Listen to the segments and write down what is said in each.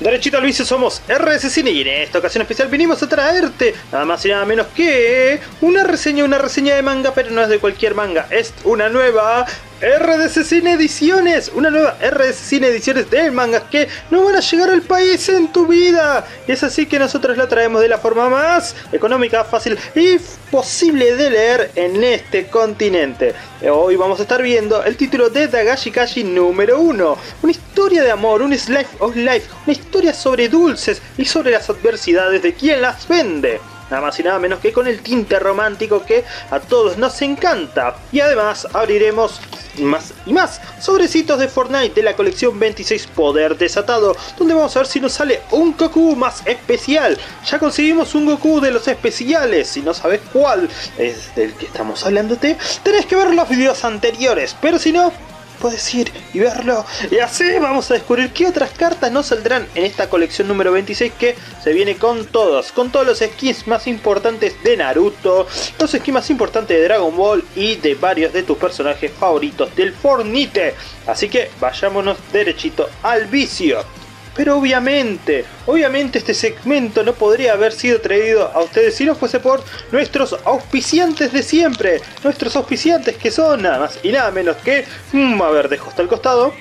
Derechito vicio somos RS y en esta ocasión especial vinimos a traerte nada más y nada menos que una reseña, una reseña de manga, pero no es de cualquier manga, es una nueva RDC Cine Ediciones, una nueva RDC Ediciones de mangas que no van a llegar al país en tu vida. Y es así que nosotros la traemos de la forma más económica, fácil y posible de leer en este continente. Hoy vamos a estar viendo el título de Dagashi Kashi número 1, una historia de amor, un slice of life, una historia sobre dulces y sobre las adversidades de quien las vende nada más y nada menos que con el tinte romántico que a todos nos encanta. Y además abriremos más y más sobrecitos de Fortnite de la colección 26 Poder Desatado, donde vamos a ver si nos sale un Goku más especial. Ya conseguimos un Goku de los especiales, si no sabes cuál es del que estamos hablando, tenés que ver los videos anteriores, pero si no, puedes ir y verlo. Y así vamos a descubrir qué otras cartas nos saldrán en esta colección número 26 que se viene con todos, con todos los skins más importantes de Naruto, los skins más importantes de Dragon Ball y de varios de tus personajes favoritos del Fornite. Así que vayámonos derechito al vicio. Pero obviamente, obviamente este segmento no podría haber sido traído a ustedes si no fuese por nuestros auspiciantes de siempre. Nuestros auspiciantes que son nada más y nada menos que... Mm, a ver, dejo hasta el costado.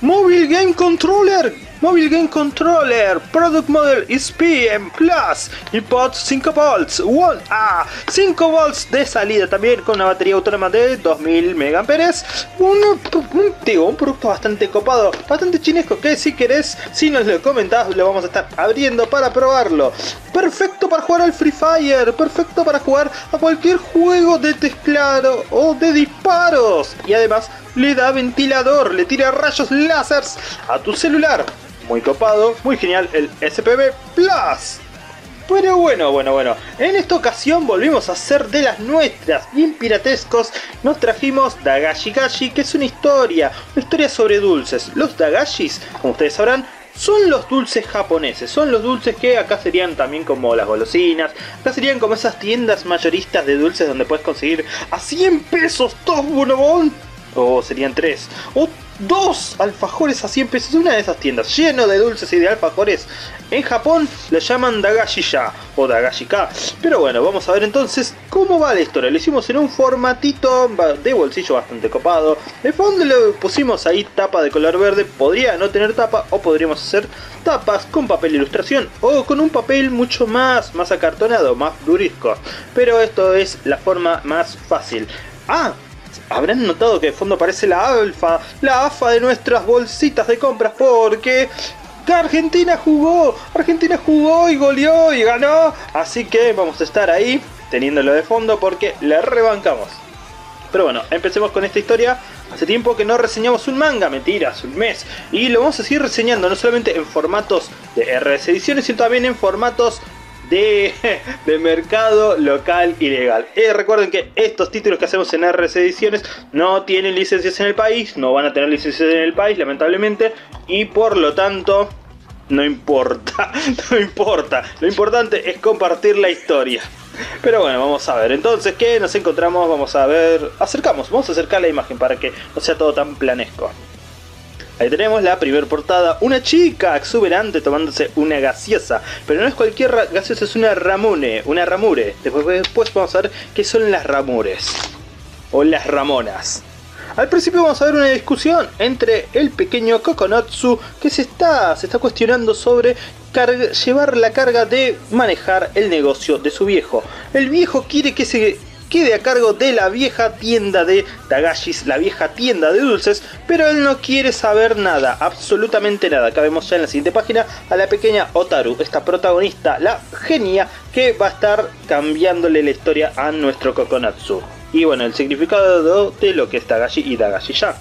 Mobile Game Controller Mobile Game Controller, Product Model is PM Plus, input 5 volts, 1A, 5 volts de salida también con una batería autónoma de 2000 mAh. Un, un, un producto bastante copado, bastante chinesco que si querés, si nos lo comentás, lo vamos a estar abriendo para probarlo. Perfecto para jugar al Free Fire, perfecto para jugar a cualquier juego de teclado o de disparos. Y además le da ventilador, le tira rayos láseres a tu celular muy copado, muy genial el SPB Plus. Pero bueno, bueno, bueno, en esta ocasión volvimos a hacer de las nuestras, bien piratescos, nos trajimos Dagashi Gashi, que es una historia, una historia sobre dulces. Los Dagashis, como ustedes sabrán, son los dulces japoneses, son los dulces que acá serían también como las golosinas, acá serían como esas tiendas mayoristas de dulces donde puedes conseguir a 100 pesos. Dos bonobón, o serían 3, o dos alfajores a 100 pesos una de esas tiendas lleno de dulces y de alfajores. En Japón lo llaman Dagashiya o Dagashika. Pero bueno, vamos a ver entonces cómo va la historia. Lo hicimos en un formatito de bolsillo bastante copado. De fondo le pusimos ahí tapa de color verde. Podría no tener tapa o podríamos hacer tapas con papel de ilustración o con un papel mucho más, más acartonado, más durisco. Pero esto es la forma más fácil. Ah, habrán notado que de fondo aparece la alfa, la AFA de nuestras bolsitas de compras porque Argentina jugó, Argentina jugó y goleó y ganó, así que vamos a estar ahí teniéndolo de fondo porque le rebancamos. Pero bueno, empecemos con esta historia. Hace tiempo que no reseñamos un manga, mentiras, un mes. Y lo vamos a seguir reseñando no solamente en formatos de RS Ediciones, sino también en formatos de, mercado local y legal. Eh, recuerden que estos títulos que hacemos en RS Ediciones no tienen licencias en el país, no van a tener licencias en el país, lamentablemente, y por lo tanto, no importa, no importa. Lo importante es compartir la historia. Pero bueno, vamos a ver. Entonces, ¿qué nos encontramos? Vamos a ver. Acercamos, vamos a acercar la imagen para que no sea todo tan planesco. Ahí tenemos la primera portada, una chica exuberante tomándose una gaseosa, pero no es cualquier gaseosa, es una ramune, una ramure. Después, después vamos a ver qué son las ramures, o las ramonas. Al principio vamos a ver una discusión entre el pequeño Kokonotsu que se está, se está cuestionando sobre llevar la carga de manejar el negocio de su viejo. El viejo quiere que se quede a cargo de la vieja tienda de Tagashis, la vieja tienda de dulces, pero él no quiere saber nada, absolutamente nada. Acá vemos ya en la siguiente página a la pequeña Otaru, esta protagonista, la genia, que va a estar cambiándole la historia a nuestro Kokonatsu. Y bueno, el significado de lo que es Tagashi y Dagashi ya.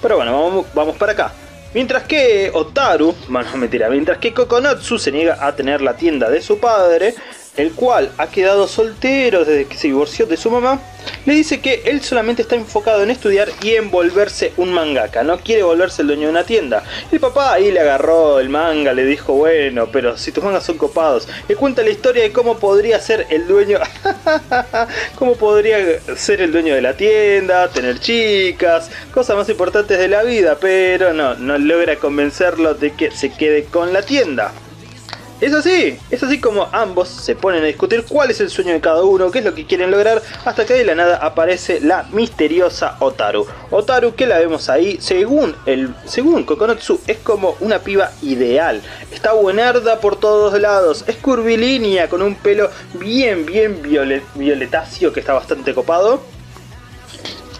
Pero bueno, vamos, vamos para acá. Mientras que Otaru, bueno, mentira, mientras que Kokonatsu se niega a tener la tienda de su padre, el cual ha quedado soltero desde que se divorció de su mamá, le dice que él solamente está enfocado en estudiar y en volverse un mangaka, no quiere volverse el dueño de una tienda. El papá ahí le agarró el manga, le dijo, bueno, pero si tus mangas son copados, le cuenta la historia de cómo podría ser el dueño, cómo podría ser el dueño de la tienda, tener chicas, cosas más importantes de la vida, pero no, no logra convencerlo de que se quede con la tienda. Es así, es así como ambos se ponen a discutir cuál es el sueño de cada uno, qué es lo que quieren lograr, hasta que de la nada aparece la misteriosa Otaru. Otaru que la vemos ahí, según el según Kokonotsu, es como una piba ideal. Está buenarda por todos lados, es curvilínea, con un pelo bien, bien violet, violetáceo que está bastante copado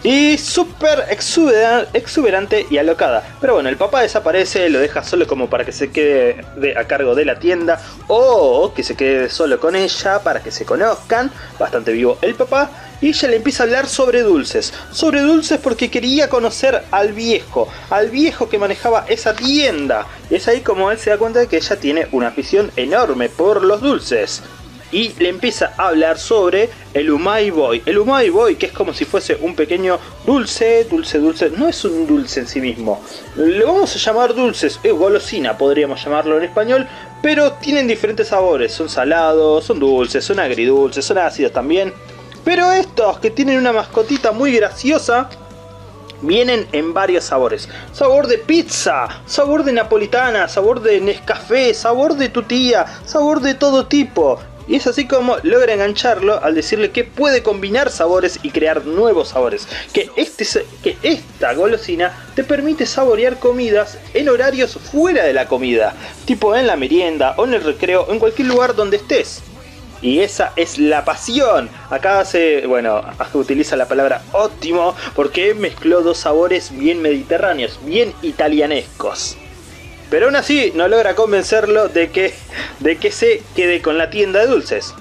y súper exuberante y alocada. Pero bueno, el papá desaparece, lo deja solo como para que se quede a cargo de la tienda o que se quede solo con ella para que se conozcan. Bastante vivo el papá. Y ella le empieza a hablar sobre dulces. Sobre dulces porque quería conocer al viejo. Al viejo que manejaba esa tienda. Y es ahí como él se da cuenta de que ella tiene una afición enorme por los dulces y le empieza a hablar sobre el Umai Boy. El Umai Boy, que es como si fuese un pequeño dulce, dulce, dulce. No es un dulce en sí mismo. Le vamos a llamar dulces, es golosina, podríamos llamarlo en español. Pero tienen diferentes sabores. Son salados, son dulces, son agridulces, son ácidos también. Pero estos que tienen una mascotita muy graciosa, vienen en varios sabores. Sabor de pizza, sabor de napolitana, sabor de Nescafé, sabor de tutía, sabor de todo tipo. Y es así como logra engancharlo al decirle que puede combinar sabores y crear nuevos sabores. Que, este, que esta golosina te permite saborear comidas en horarios fuera de la comida. Tipo en la merienda o en el recreo, en cualquier lugar donde estés. Y esa es la pasión. Acá se, bueno, utiliza la palabra óptimo porque mezcló dos sabores bien mediterráneos, bien italianescos. Pero aún así no logra convencerlo de que, de que se quede con la tienda de dulces.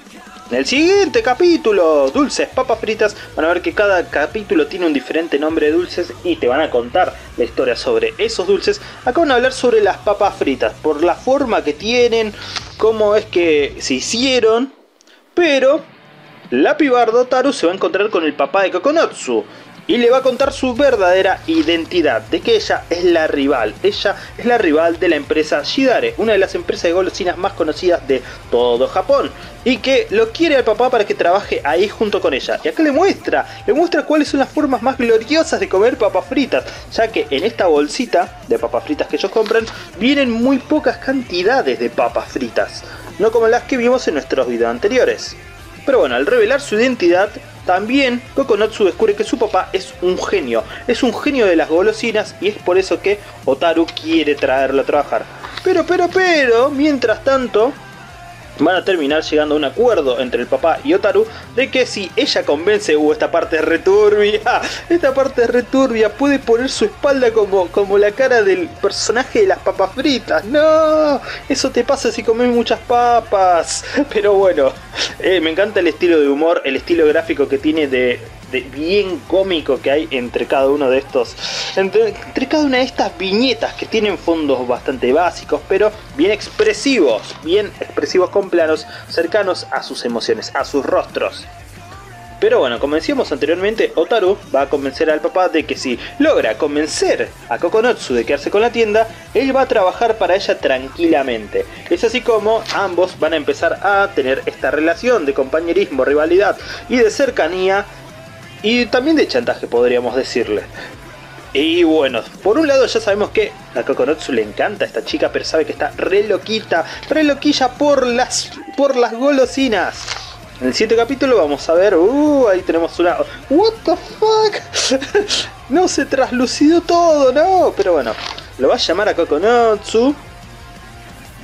En el siguiente capítulo, Dulces Papas Fritas, van a ver que cada capítulo tiene un diferente nombre de dulces y te van a contar la historia sobre esos dulces. Acá van a hablar sobre las papas fritas, por la forma que tienen, cómo es que se hicieron, pero la pibardo Taru se va a encontrar con el papá de Kokonotsu, y le va a contar su verdadera identidad, de que ella es la rival, ella es la rival de la empresa Shidare, una de las empresas de golosinas más conocidas de todo Japón, y que lo quiere al papá para que trabaje ahí junto con ella. Y acá le muestra, le muestra cuáles son las formas más gloriosas de comer papas fritas, ya que en esta bolsita de papas fritas que ellos compran vienen muy pocas cantidades de papas fritas, no como las que vimos en nuestros videos anteriores. Pero bueno, al revelar su identidad, también Kokonotsu descubre que su papá es un genio, es un genio de las golosinas y es por eso que Otaru quiere traerlo a trabajar. Pero, pero, pero, mientras tanto, van a terminar llegando a un acuerdo entre el papá y Otaru de que si ella convence, uh, esta parte es returbia, esta parte es returbia, puede poner su espalda como, como la cara del personaje de las papas fritas. No, eso te pasa si comes muchas papas. Pero bueno, eh, me encanta el estilo de humor, el estilo gráfico que tiene de, bien cómico que hay entre cada uno de estos, entre, cada una de estas viñetas que tienen fondos bastante básicos, pero bien expresivos, bien expresivos con planos cercanos a sus emociones, a sus rostros. Pero bueno, como decíamos anteriormente, Otaru va a convencer al papá de que si logra convencer a Kokonotsu de quedarse con la tienda, él va a trabajar para ella tranquilamente. Es así como ambos van a empezar a tener esta relación de compañerismo, rivalidad y de cercanía y también de chantaje podríamos decirle. Y bueno, por un lado ya sabemos que a Kokonotsu le encanta a esta chica, pero sabe que está re loquita, re loquilla por las, por las golosinas. En el siguiente capítulo vamos a ver, uh, ahí tenemos una... What the fuck? no se traslucido todo, no, pero bueno, lo va a llamar a Kokonotsu.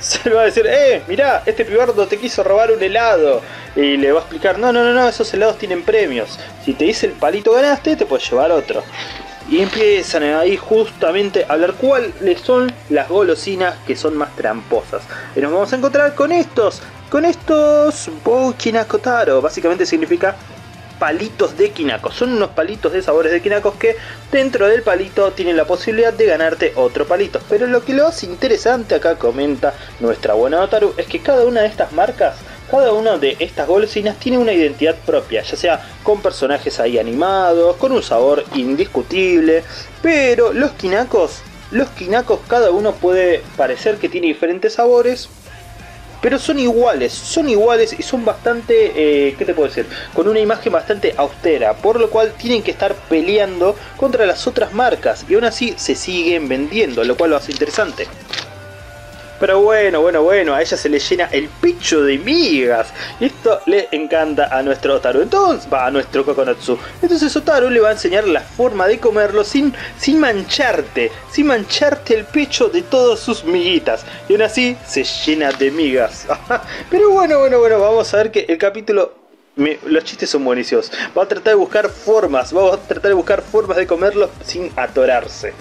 Se le va a decir, eh, mirá, este pibardo te quiso robar un helado. Y le va a explicar, no, no, no, no, esos helados tienen premios. Si te dice el palito ganaste, te puedes llevar otro. Y empiezan ahí justamente a hablar cuáles son las golosinas que son más tramposas. Y nos vamos a encontrar con estos, con estos Boukinakotaro. Básicamente significa palitos de quinacos. Son unos palitos de sabores de quinacos que dentro del palito tienen la posibilidad de ganarte otro palito. Pero lo que lo hace interesante acá comenta nuestra buena Otaru es que cada una de estas marcas cada una de estas golosinas tiene una identidad propia, ya sea con personajes ahí animados, con un sabor indiscutible, pero los quinacos, los quinacos cada uno puede parecer que tiene diferentes sabores, pero son iguales, son iguales y son bastante, eh, ¿qué te puedo decir? Con una imagen bastante austera, por lo cual tienen que estar peleando contra las otras marcas y aún así se siguen vendiendo, lo cual lo hace interesante. Pero bueno, bueno, bueno, a ella se le llena el pecho de migas. Y esto le encanta a nuestro Otaru. Entonces, va a nuestro Kokonatsu. Entonces Otaru le va a enseñar la forma de comerlo sin, sin mancharte. Sin mancharte el pecho de todas sus miguitas. Y aún así se llena de migas. Pero bueno, bueno, bueno, vamos a ver que el capítulo los chistes son buenísimos. Va a tratar de buscar formas, vamos a tratar de buscar formas de comerlo sin atorarse.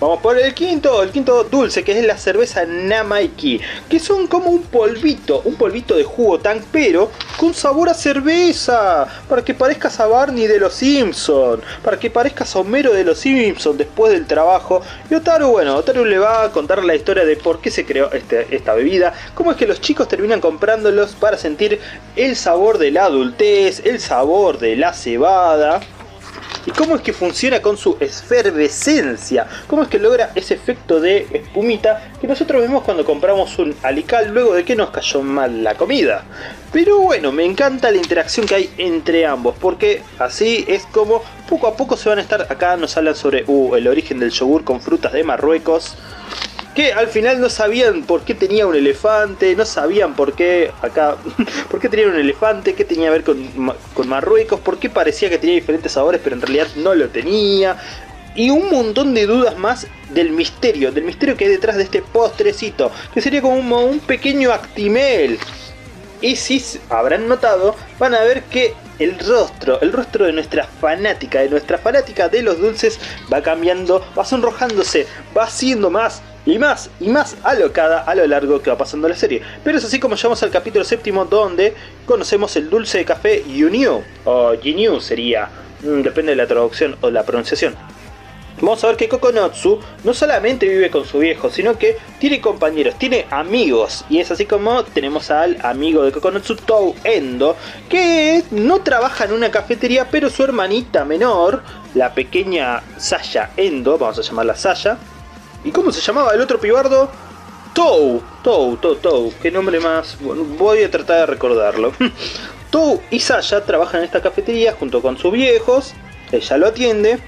Vamos por el quinto, el quinto dulce, que es la cerveza Namaiki, que son como un polvito, un polvito de jugo tan pero con sabor a cerveza, para que parezcas a Barney de los Simpsons, para que parezcas a Homero de los Simpsons después del trabajo. Y Otaru, bueno, Otaru le va a contar la historia de por qué se creó este, esta bebida, cómo es que los chicos terminan comprándolos para sentir el sabor de la adultez, el sabor de la cebada y cómo es que funciona con su efervescencia, cómo es que logra ese efecto de espumita que nosotros vemos cuando compramos un alical luego de que nos cayó mal la comida. Pero bueno, me encanta la interacción que hay entre ambos, porque así es como poco a poco se van a estar, acá nos hablan sobre uh, el origen del yogur con frutas de Marruecos, que al final no sabían por qué tenía un elefante, no sabían por qué acá, por qué tenía un elefante, qué tenía que ver con, con Marruecos, por qué parecía que tenía diferentes sabores, pero en realidad no lo tenía. Y un montón de dudas más del misterio, del misterio que hay detrás de este postrecito, que sería como un, un pequeño actimel. Y si habrán notado, van a ver que el rostro, el rostro de nuestra fanática, de nuestra fanática de los dulces, va cambiando, va sonrojándose, va siendo más y más y más alocada a lo largo que va pasando la serie. Pero es así como llegamos al capítulo séptimo donde conocemos el dulce de café Yunyu, o Jinyu sería, mm, depende de la traducción o la pronunciación. Vamos a ver que Kokonotsu no solamente vive con su viejo, sino que tiene compañeros, tiene amigos. Y es así como tenemos al amigo de Kokonotsu, Tou Endo, que no trabaja en una cafetería, pero su hermanita menor, la pequeña Saya Endo, vamos a llamarla Saya, ¿Y cómo se llamaba el otro pibardo? Tou, Tou, Tou, Tou. Qué nombre más. Voy a tratar de recordarlo. Tou y Sasha trabajan en esta cafetería junto con sus viejos. Ella lo atiende.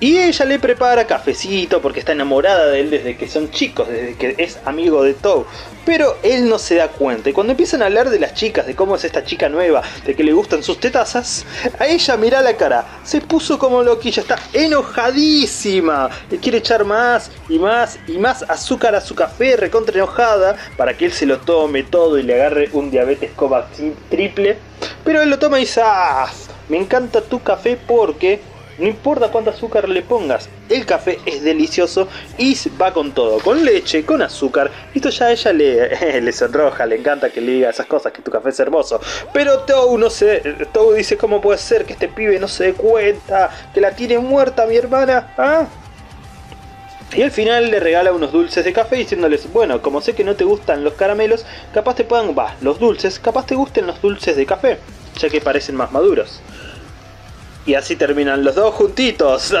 Y ella le prepara cafecito porque está enamorada de él desde que son chicos, desde que es amigo de Tow. Pero él no se da cuenta. Y cuando empiezan a hablar de las chicas, de cómo es esta chica nueva, de que le gustan sus tetazas, a ella mira la cara. Se puso como loquilla, está enojadísima. Le quiere echar más y más y más azúcar a su café, recontra enojada, para que él se lo tome todo y le agarre un diabetes coma triple. Pero él lo toma y dice, ah, me encanta tu café porque no importa cuánto azúcar le pongas, el café es delicioso y va con todo, con leche, con azúcar. Esto ya a ella le, le sonroja, le encanta que le diga esas cosas, que tu café es hermoso. Pero Tou no sé, Tou dice cómo puede ser que este pibe no se dé cuenta, que la tiene muerta mi hermana. ¿Ah? Y al final le regala unos dulces de café diciéndoles, bueno, como sé que no te gustan los caramelos, capaz te puedan, va, los dulces, capaz te gusten los dulces de café, ya que parecen más maduros. Y así terminan los dos juntitos,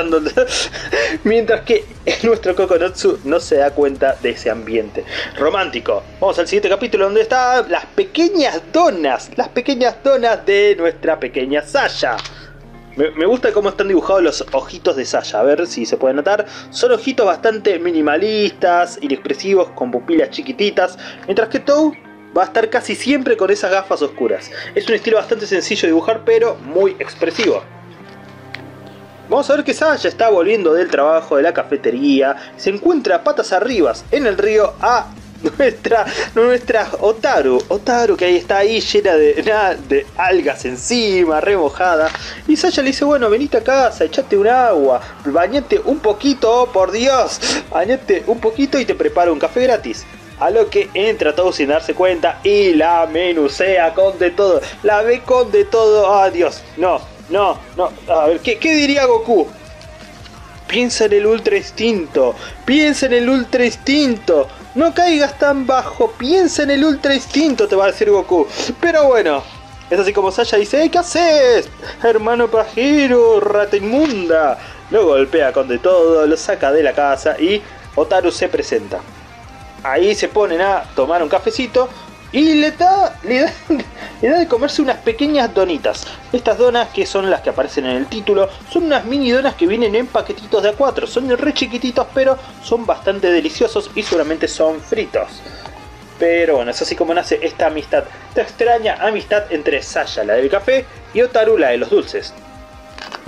mientras que nuestro Kokonotsu no se da cuenta de ese ambiente romántico. Vamos al siguiente capítulo donde están las pequeñas donas, las pequeñas donas de nuestra pequeña Sasha. Me, gusta cómo están dibujados los ojitos de Sasha, a ver si se puede notar. Son ojitos bastante minimalistas, inexpresivos, con pupilas chiquititas, mientras que Tou va a estar casi siempre con esas gafas oscuras. Es un estilo bastante sencillo de dibujar, pero muy expresivo. Vamos a ver que Sasha está volviendo del trabajo de la cafetería, se encuentra patas arriba en el río a nuestra, nuestra Otaru, Otaru que ahí está ahí llena de, de algas encima, remojada. Y Sasha le dice, bueno, venite a casa, echate un agua, bañate un poquito, por Dios, bañate un poquito y te preparo un café gratis. A lo que entra todo sin darse cuenta y la menusea con de todo, la ve con de todo, adiós, oh, no, no, no. A ver, ¿qué, diría Goku? Piensa en el ultra instinto. Piensa en el ultra instinto. no caigas tan bajo, piensa en el ultra instinto, te va a decir Goku. Pero bueno, es así como Sasha dice, ¿qué haces? Hermano pajero, rata inmunda. Lo golpea con de todo, lo saca de la casa y Otaru se presenta. Ahí se ponen a tomar un cafecito y le da, le da, le da de comerse unas pequeñas donitas. Estas donas que son las que aparecen en el título, son unas mini donas que vienen en paquetitos de A4. Son re chiquititos pero son bastante deliciosos y seguramente son fritos. Pero bueno, es así como nace esta amistad, esta extraña amistad entre Sasha, la del café, y Otaru, la de los dulces.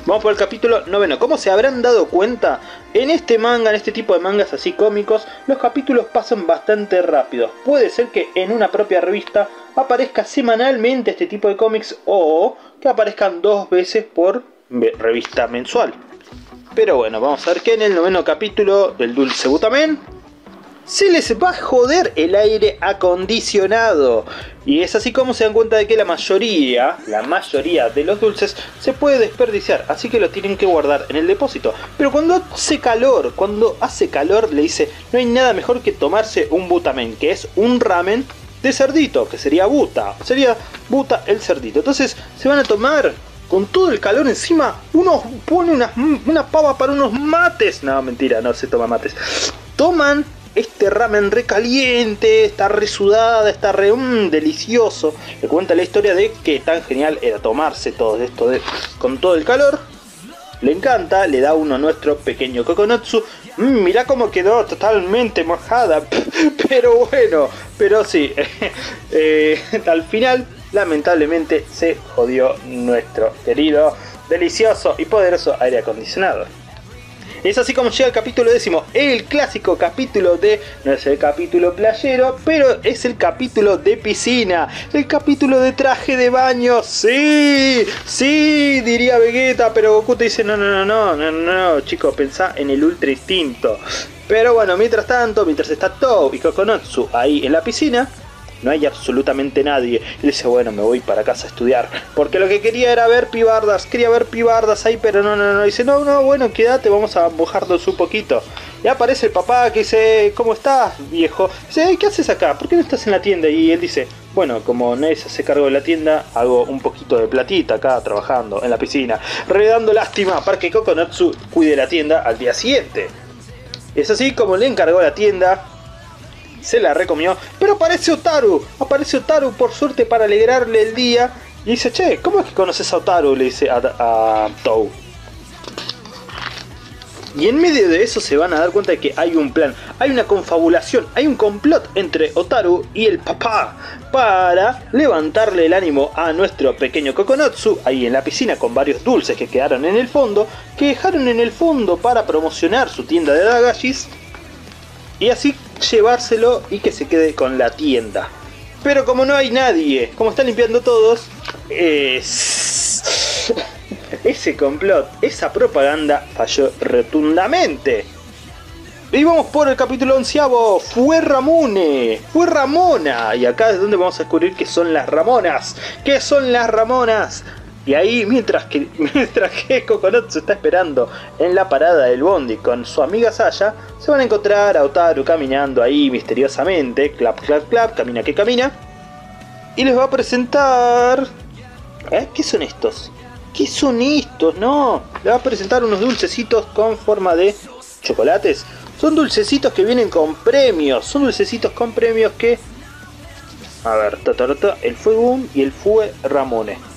Vamos por el capítulo noveno. Como se habrán dado cuenta, en este manga, en este tipo de mangas así cómicos, los capítulos pasan bastante rápido. Puede ser que en una propia revista aparezca semanalmente este tipo de cómics o que aparezcan dos veces por revista mensual. Pero bueno, vamos a ver que en el noveno capítulo del Dulce Butamen se les va a joder el aire acondicionado. Y es así como se dan cuenta de que la mayoría, la mayoría de los dulces se puede desperdiciar, así que lo tienen que guardar en el depósito. Pero cuando hace calor, cuando hace calor le dice, no hay nada mejor que tomarse un butamen, que es un ramen de cerdito, que sería buta, sería buta el cerdito. Entonces se van a tomar con todo el calor encima, uno pone una, una pava para unos mates. No, mentira, no se toma mates. Toman este ramen recaliente, está resudada, está re mm, delicioso. Le cuenta la historia de que tan genial era tomarse todo esto con todo el calor. Le encanta, le da uno a nuestro pequeño Kokonotsu. Mm, mirá cómo quedó totalmente mojada. Pero bueno, pero sí. Eh, al final, lamentablemente, se jodió nuestro querido, delicioso y poderoso aire acondicionado. Es así como llega el capítulo décimo, el clásico capítulo de, no es el capítulo playero, pero es el capítulo de piscina, el capítulo de traje de baño, sí, sí, diría Vegeta, pero Goku te dice, no, no, no, no, no, no, chicos, pensá en el ultra instinto. Pero bueno, mientras tanto, mientras está Tou y Kokonotsu ahí en la piscina, no hay absolutamente nadie. Y dice, bueno, me voy para casa a estudiar. Porque lo que quería era ver pibardas, quería ver pibardas ahí, pero no, no, no. Dice, no, no, bueno, quédate, vamos a mojarnos un poquito. Y aparece el papá que dice, ¿cómo estás, viejo? Dice, ¿qué haces acá? ¿Por qué no estás en la tienda? Y él dice, bueno, como nadie se hace cargo de la tienda, hago un poquito de platita acá trabajando en la piscina. Redando lástima para que Kokonatsu cuide la tienda al día siguiente. Es así como le encargó la tienda se la recomió, pero aparece Otaru, aparece Otaru por suerte para alegrarle el día y dice, che, ¿cómo es que conoces a Otaru? Le dice a, a Tou. Y en medio de eso se van a dar cuenta de que hay un plan, hay una confabulación, hay un complot entre Otaru y el papá para levantarle el ánimo a nuestro pequeño Kokonotsu ahí en la piscina con varios dulces que quedaron en el fondo, que dejaron en el fondo para promocionar su tienda de Dagashis y así llevárselo y que se quede con la tienda. Pero como no hay nadie, como están limpiando todos, es... ese complot, esa propaganda falló rotundamente. Y vamos por el capítulo onceavo, fue Ramone, fue Ramona, y acá es donde vamos a descubrir que son las Ramonas, ¿Qué son las Ramonas, y ahí, mientras que, mientras que Kokonotsu está esperando en la parada del bondi con su amiga Saya, se van a encontrar a Otaru caminando ahí misteriosamente, clap, clap, clap, camina que camina, y les va a presentar... ¿Eh? ¿Qué son estos? ¿Qué son estos? No, les va a presentar unos dulcecitos con forma de chocolates. Son dulcecitos que vienen con premios, son dulcecitos con premios que... A ver, ta, el fue Boom y el fue Ramone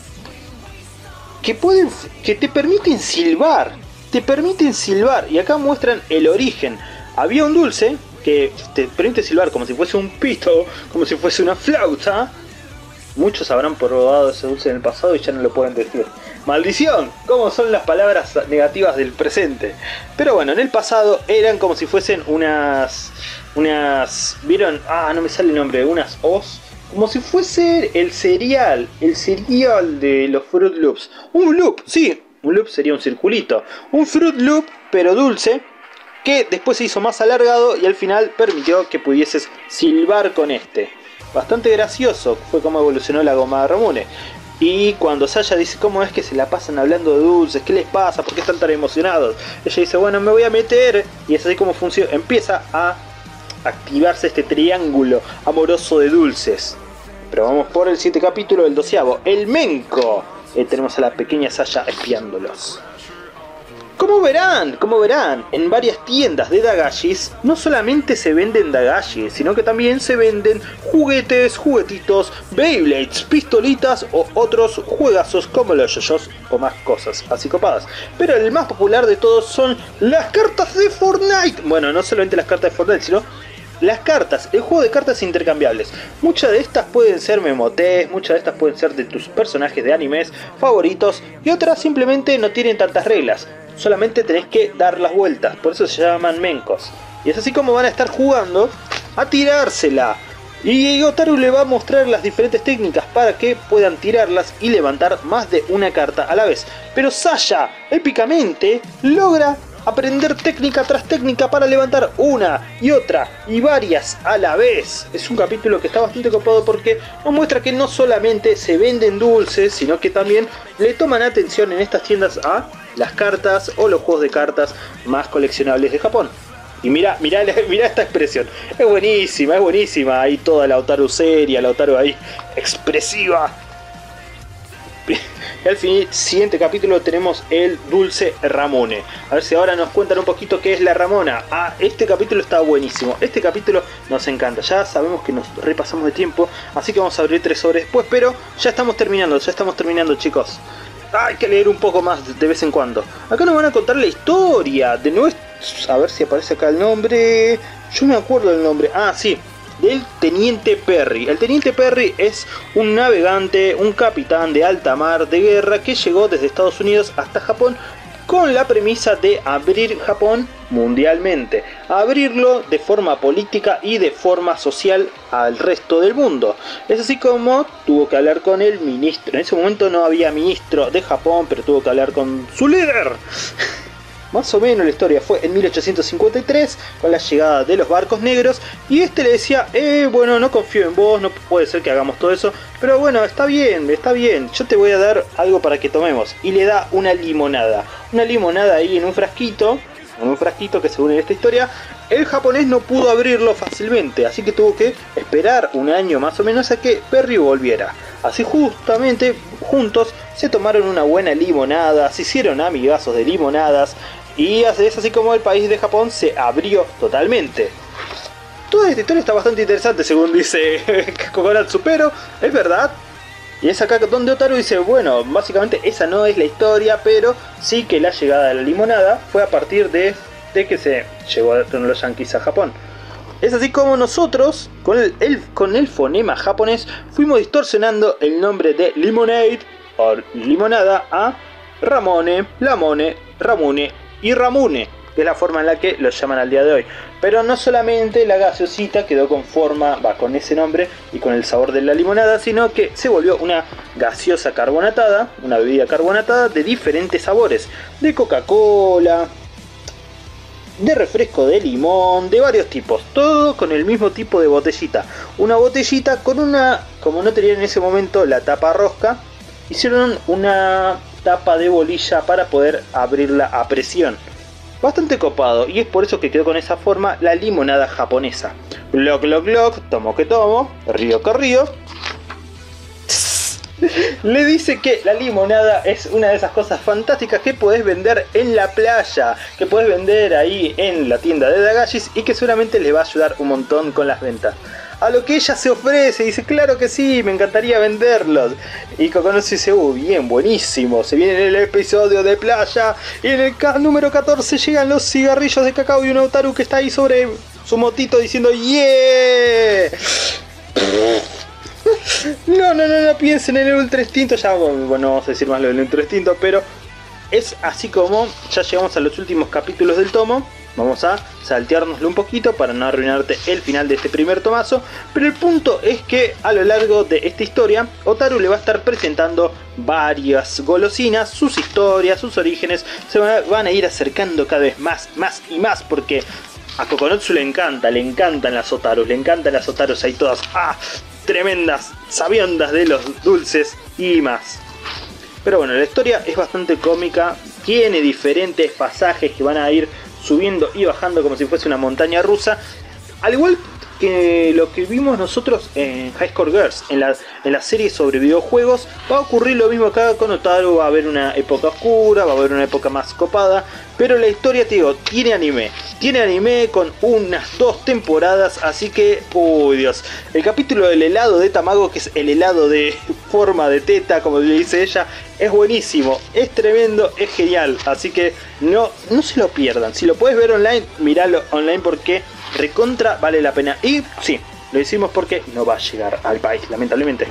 que pueden que te permiten silbar, te permiten silbar y acá muestran el origen. Había un dulce que te permite silbar como si fuese un pito, como si fuese una flauta. Muchos habrán probado ese dulce en el pasado y ya no lo pueden decir. Maldición, ¿cómo son las palabras negativas del presente? Pero bueno, en el pasado eran como si fuesen unas unas ¿vieron? Ah, no me sale el nombre, unas os como si fuese el cereal, el cereal de los Fruit Loops. Un loop, sí, un loop sería un circulito. Un Fruit Loop, pero dulce, que después se hizo más alargado y al final permitió que pudieses silbar con este. Bastante gracioso fue como evolucionó la goma de Ramune. Y cuando Saya dice cómo es que se la pasan hablando de dulces, qué les pasa, por qué están tan emocionados, ella dice, bueno, me voy a meter. Y es así como funciona, empieza a activarse este triángulo amoroso de dulces. Pero vamos por el siguiente capítulo, el doceavo, el Menko. Eh, tenemos a la pequeña Saya espiándolos. Como verán, como verán, en varias tiendas de Dagashis no solamente se venden Dagashis, sino que también se venden juguetes, juguetitos, Beyblades, pistolitas o otros juegazos como los yoyos o más cosas así copadas. Pero el más popular de todos son las cartas de Fortnite. Bueno, no solamente las cartas de Fortnite, sino las cartas, el juego de cartas intercambiables. Muchas de estas pueden ser memotes, muchas de estas pueden ser de tus personajes de animes favoritos y otras simplemente no tienen tantas reglas solamente tenés que dar las vueltas, por eso se llaman mencos. Y es así como van a estar jugando a tirársela. Y Otaru le va a mostrar las diferentes técnicas para que puedan tirarlas y levantar más de una carta a la vez. Pero Sasha, épicamente, logra aprender técnica tras técnica para levantar una y otra y varias a la vez. Es un capítulo que está bastante copado porque nos muestra que no solamente se venden dulces, sino que también le toman atención en estas tiendas a las cartas o los juegos de cartas más coleccionables de Japón. Y mira, mira, mira esta expresión. Es buenísima, es buenísima. Ahí toda la Otaru seria, la Otaru ahí expresiva. Y al fin, siguiente capítulo tenemos el dulce Ramone. A ver si ahora nos cuentan un poquito qué es la Ramona. Ah, este capítulo está buenísimo. Este capítulo nos encanta. Ya sabemos que nos repasamos de tiempo. Así que vamos a abrir tres sobres después. Pero ya estamos terminando, ya estamos terminando chicos. Hay que leer un poco más de vez en cuando. Acá nos van a contar la historia de nuestro... A ver si aparece acá el nombre. Yo me acuerdo del nombre. Ah, sí del Teniente Perry. El Teniente Perry es un navegante, un capitán de alta mar de guerra que llegó desde Estados Unidos hasta Japón con la premisa de abrir Japón mundialmente, abrirlo de forma política y de forma social al resto del mundo. Es así como tuvo que hablar con el ministro. En ese momento no había ministro de Japón, pero tuvo que hablar con su líder. Más o menos la historia fue en 1853 con la llegada de los barcos negros y este le decía, eh, bueno, no confío en vos, no puede ser que hagamos todo eso, pero bueno, está bien, está bien, yo te voy a dar algo para que tomemos. Y le da una limonada, una limonada ahí en un frasquito, en un frasquito que según esta historia, el japonés no pudo abrirlo fácilmente, así que tuvo que esperar un año más o menos a que Perry volviera. Así justamente juntos se tomaron una buena limonada, se hicieron amigazos de limonadas, y es así como el país de Japón se abrió totalmente. Toda esta historia está bastante interesante según dice Kokoratsu, pero es verdad. Y es acá donde Otaru dice, bueno, básicamente esa no es la historia, pero sí que la llegada de la limonada fue a partir de, de que se llegó los yankees a Japón. Es así como nosotros, con el, con el fonema japonés, fuimos distorsionando el nombre de Limonade o limonada a Ramone, Lamone, Ramune y Ramune, que es la forma en la que lo llaman al día de hoy. Pero no solamente la gaseosita quedó con forma, va con ese nombre y con el sabor de la limonada, sino que se volvió una gaseosa carbonatada, una bebida carbonatada de diferentes sabores, de Coca-Cola, de refresco de limón, de varios tipos, todo con el mismo tipo de botellita. Una botellita con una, como no tenían en ese momento la tapa rosca, hicieron una tapa de bolilla para poder abrirla a presión. Bastante copado y es por eso que quedó con esa forma la limonada japonesa. Glock, glock, glock, tomo que tomo, río que río. Le dice que la limonada es una de esas cosas fantásticas que puedes vender en la playa, que puedes vender ahí en la tienda de Dagashis y que seguramente le va a ayudar un montón con las ventas a lo que ella se ofrece. Dice, claro que sí, me encantaría venderlos. Y Kokonosu dice, uh, bien, buenísimo. Se viene el episodio de playa. Y en el número 14 llegan los cigarrillos de cacao y un Otaru que está ahí sobre su motito diciendo, ¡Yeah! No, no, no, no piensen en el ultra instinto. Ya, bueno, no vamos a decir más lo del ultra instinto, pero es así como ya llegamos a los últimos capítulos del tomo. Vamos a salteárnoslo un poquito para no arruinarte el final de este primer tomazo. Pero el punto es que a lo largo de esta historia, Otaru le va a estar presentando varias golosinas, sus historias, sus orígenes. Se van a ir acercando cada vez más, más y más porque a Kokonotsu le encanta, le encantan las Otarus, le encantan las Otarus ahí todas, ¡ah! Tremendas, sabiondas de los dulces y más. Pero bueno, la historia es bastante cómica, tiene diferentes pasajes que van a ir subiendo y bajando como si fuese una montaña rusa. al igual que lo que vimos nosotros en High Score Girls, en la, en la serie sobre videojuegos, va a ocurrir lo mismo acá con Otaru, va a haber una época oscura, va a haber una época más copada, pero la historia, te digo, tiene anime, tiene anime con unas dos temporadas, así que, uy Dios, el capítulo del helado de Tamago, que es el helado de forma de teta, como dice ella, es buenísimo, es tremendo, es genial, así que no, no se lo pierdan, si lo puedes ver online, miralo online porque recontra vale la pena. Y sí, lo decimos porque no va a llegar al país, lamentablemente.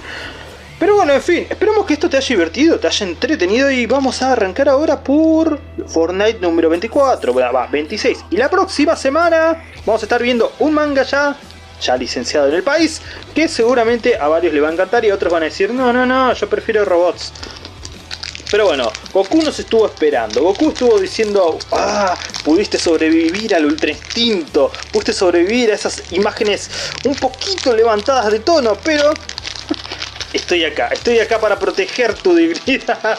Pero bueno, en fin, esperamos que esto te haya divertido, te haya entretenido y vamos a arrancar ahora por Fortnite número 24, va, 26. Y la próxima semana vamos a estar viendo un manga ya, ya licenciado en el país, que seguramente a varios le va a encantar y a otros van a decir, no, no, no, yo prefiero robots. Pero bueno, Goku nos estuvo esperando. Goku estuvo diciendo, ah, pudiste sobrevivir al ultra instinto, pudiste sobrevivir a esas imágenes un poquito levantadas de tono, pero estoy acá, estoy acá para proteger tu dignidad.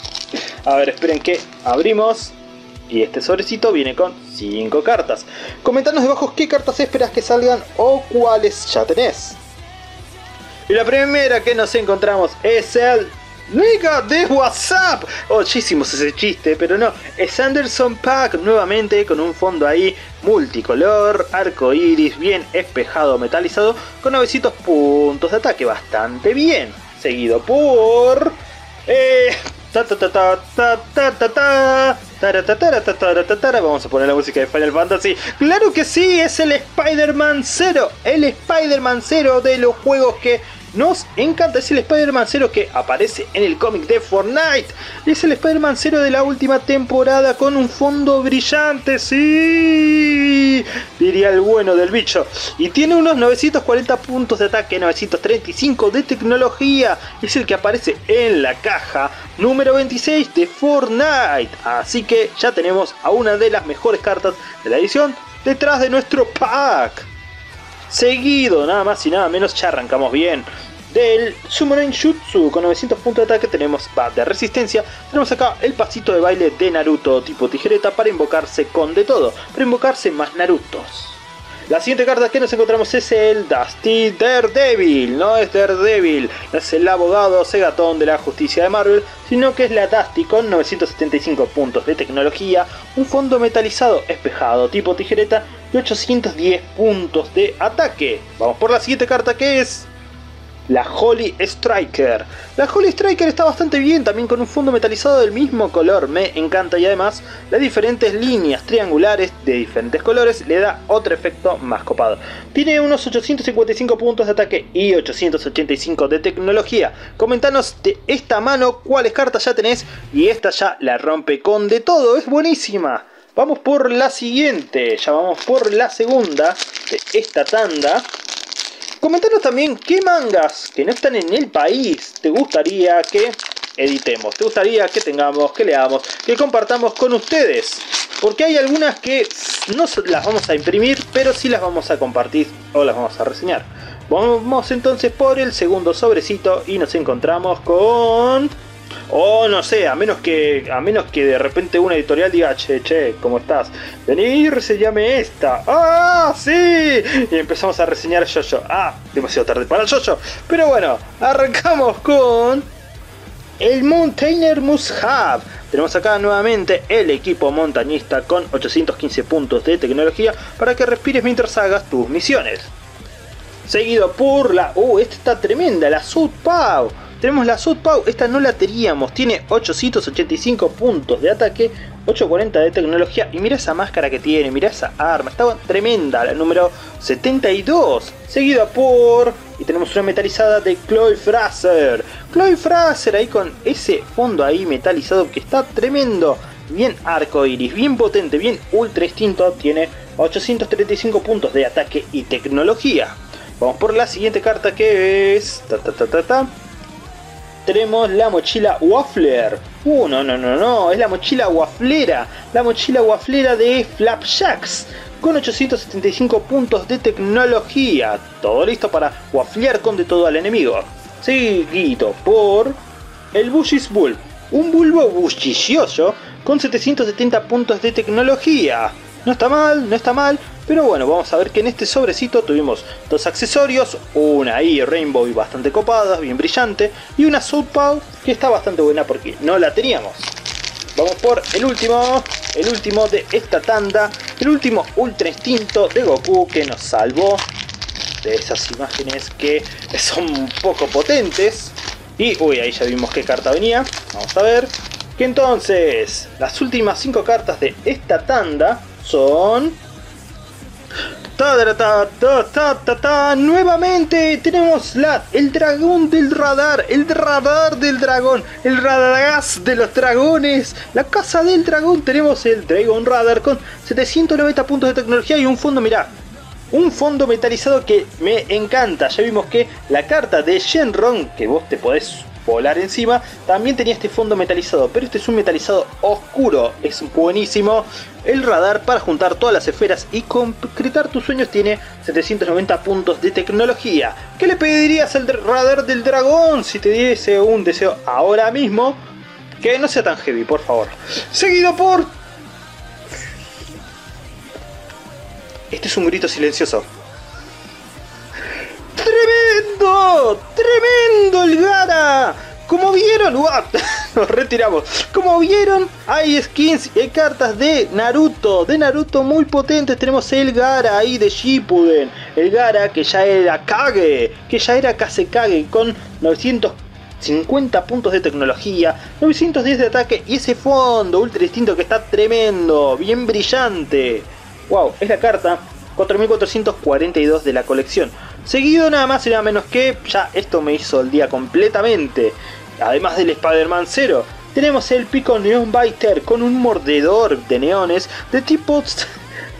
A ver, esperen que abrimos. Y este sobrecito viene con 5 cartas. Comentanos debajo qué cartas esperas que salgan o cuáles ya tenés. Y la primera que nos encontramos es el Nigga de WhatsApp. Oh, hicimos ese chiste, pero no. Es Anderson Pack nuevamente con un fondo ahí multicolor, arco iris, bien espejado, metalizado, con nuevecitos puntos de ataque bastante bien. Seguido por. Eh. Vamos a poner la música de Final Fantasy. Claro que sí, es el Spider-Man 0. El Spider-Man 0 de los juegos que nos encanta, es el Spider-Man 0 que aparece en el cómic de Fortnite. Es el Spider-Man 0 de la última temporada con un fondo brillante, sí, diría el bueno del bicho. Y tiene unos 940 puntos de ataque, 935 de tecnología. Es el que aparece en la caja número 26 de Fortnite. Así que ya tenemos a una de las mejores cartas de la edición detrás de nuestro pack seguido, nada más y nada menos, ya arrancamos bien. Del Summoning Jutsu con 900 puntos de ataque tenemos va de resistencia. Tenemos acá el pasito de baile de Naruto tipo tijereta para invocarse con de todo, para invocarse más Narutos. La siguiente carta que nos encontramos es el Dusty Daredevil. No es Daredevil, no es el abogado segatón de la justicia de Marvel, sino que es la Dusty con 975 puntos de tecnología, un fondo metalizado espejado tipo tijereta y 810 puntos de ataque. Vamos por la siguiente carta que es la Holy Striker. La Holy Striker está bastante bien, también con un fondo metalizado del mismo color, me encanta y además las diferentes líneas triangulares de diferentes colores le da otro efecto más copado. Tiene unos 855 puntos de ataque y 885 de tecnología. Comentanos de esta mano cuáles cartas ya tenés y esta ya la rompe con de todo, es buenísima. Vamos por la siguiente, ya vamos por la segunda de esta tanda. Comentanos también qué mangas que no están en el país te gustaría que editemos, te gustaría que tengamos, que leamos, que compartamos con ustedes. Porque hay algunas que no las vamos a imprimir, pero sí las vamos a compartir o las vamos a reseñar. Vamos entonces por el segundo sobrecito y nos encontramos con o no sé, a menos que a menos que de repente una editorial diga, che, che, ¿cómo estás? Vení, reseñame esta. ¡Ah, sí! Y empezamos a reseñar Jojo. Ah, demasiado tarde para Jojo. Pero bueno, arrancamos con el Mountainer Must Have. Tenemos acá nuevamente el equipo montañista con 815 puntos de tecnología para que respires mientras hagas tus misiones. Seguido por la... ¡Uh, esta está tremenda! La Sud Pau tenemos la Sud Pau, esta no la teníamos, tiene 885 puntos de ataque, 840 de tecnología y mira esa máscara que tiene, mira esa arma, está tremenda, la número 72, seguida por... y tenemos una metalizada de Chloe Fraser, Chloe Fraser ahí con ese fondo ahí metalizado que está tremendo, bien arco iris, bien potente, bien ultra instinto, tiene 835 puntos de ataque y tecnología. Vamos por la siguiente carta que es... tenemos la mochila Waffler. Uh, no, no, no, no, es la mochila Wafflera. La mochila Wafflera de Flapjacks. Con 875 puntos de tecnología. Todo listo para wafflear con de todo al enemigo. Seguido por el Bushis Bull. un bulbo bullicioso con 770 puntos de tecnología. No está mal, no está mal, pero bueno, vamos a ver que en este sobrecito tuvimos dos accesorios, una ahí Rainbow y bastante copada, bien brillante, y una Power que está bastante buena porque no la teníamos. Vamos por el último, el último de esta tanda, el último Ultra Instinto de Goku que nos salvó de esas imágenes que son un poco potentes. Y, uy, ahí ya vimos qué carta venía. Vamos a ver. Que entonces, las últimas 5 cartas de esta tanda son... Nuevamente tenemos la, el dragón del radar, el radar del dragón, el radagás de los dragones, la casa del dragón. Tenemos el Dragon Radar con 790 puntos de tecnología y un fondo, mirá, un fondo metalizado que me encanta. Ya vimos que la carta de Shenron, que vos te podés volar encima, también tenía este fondo metalizado, pero este es un metalizado oscuro, es buenísimo. El radar para juntar todas las esferas y concretar tus sueños tiene 790 puntos de tecnología. ¿Qué le pedirías al radar del dragón si te diese un deseo ahora mismo? Que no sea tan heavy, por favor. Seguido por... Este es un grito silencioso. ¡Tremendo! ¡Tremendo el Gara! Como vieron, nos retiramos. Como vieron, hay skins y hay cartas de Naruto, de Naruto muy potentes. Tenemos el Gara ahí de Shippuden, el Gara que ya era Kage, que ya era Kage con 950 puntos de tecnología, 910 de ataque y ese fondo ultra distinto que está tremendo, bien brillante. Wow, es la carta 4442 de la colección. Seguido nada más y nada menos que, ya esto me hizo el día completamente. Además del Spider-Man 0, tenemos el Pico Neon Biter con un mordedor de neones de tipo...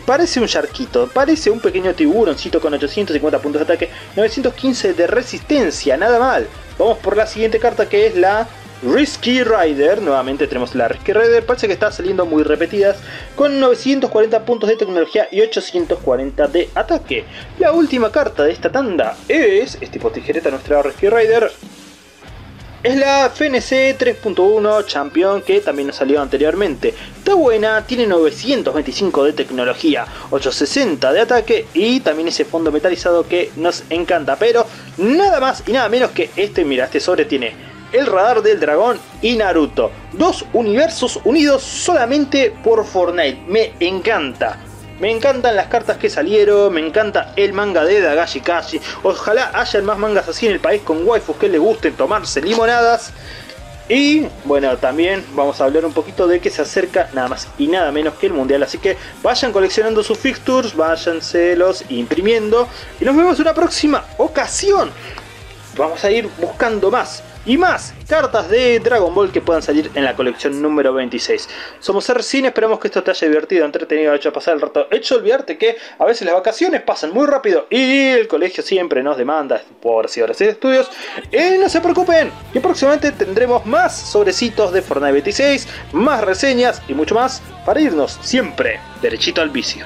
Parece un charquito, parece un pequeño tiburoncito con 850 puntos de ataque, 915 de resistencia, nada mal. Vamos por la siguiente carta que es la Risky Rider, nuevamente tenemos la Risky Rider, parece que está saliendo muy repetidas, con 940 puntos de tecnología y 840 de ataque. La última carta de esta tanda es, este tipo tijereta nuestra Risky Rider, es la FNC 3.1 Champion que también nos salió anteriormente. Está buena, tiene 925 de tecnología, 860 de ataque y también ese fondo metalizado que nos encanta. Pero nada más y nada menos que este, mira, este sobre tiene el radar del dragón y Naruto. Dos universos unidos solamente por Fortnite. Me encanta. Me encantan las cartas que salieron, me encanta el manga de Dagashi Kashi. Ojalá haya más mangas así en el país con waifus que les gusten tomarse limonadas. Y bueno, también vamos a hablar un poquito de que se acerca nada más y nada menos que el mundial. Así que vayan coleccionando sus fixtures, váyanselos imprimiendo. Y nos vemos en una próxima ocasión. Vamos a ir buscando más y más cartas de Dragon Ball que puedan salir en la colección número 26. Somos Cine, esperamos que esto te haya divertido, entretenido, hecho pasar el rato, hecho olvidarte que a veces las vacaciones pasan muy rápido y el colegio siempre nos demanda por si horas de estudios. Y no se preocupen, que próximamente tendremos más sobrecitos de Fortnite 26, más reseñas y mucho más para irnos siempre derechito al vicio.